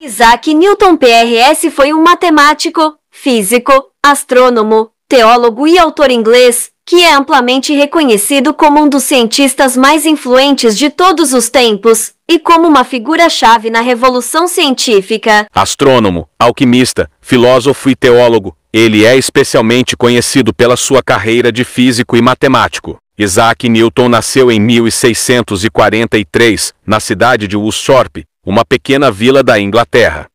Isaac Newton PRS foi um matemático, físico, astrônomo, teólogo e autor inglês, que é amplamente reconhecido como um dos cientistas mais influentes de todos os tempos, e como uma figura-chave na revolução científica. Astrônomo, alquimista, filósofo e teólogo, ele é especialmente conhecido pela sua carreira de físico e matemático. Isaac Newton nasceu em 1643, na cidade de Woolsthorpe, uma pequena vila da Inglaterra.